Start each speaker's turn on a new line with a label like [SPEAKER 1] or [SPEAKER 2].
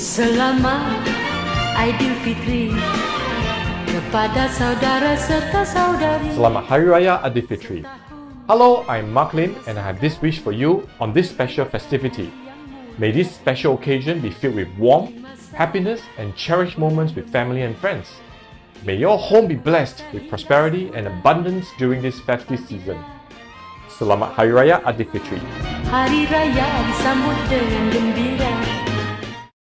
[SPEAKER 1] Selamat Aidilfitri kepada saudara serta saudari.
[SPEAKER 2] Selamat Hari Raya Aidilfitri. Hello, I'm Mark Lim and I have this wish for you on this special festivity. May this special occasion be filled with warmth, happiness and cherished moments with family and friends. May your home be blessed with prosperity and abundance during this festive season. Selamat Hari Raya Aidilfitri.
[SPEAKER 1] Hari raya disambut dengan gembira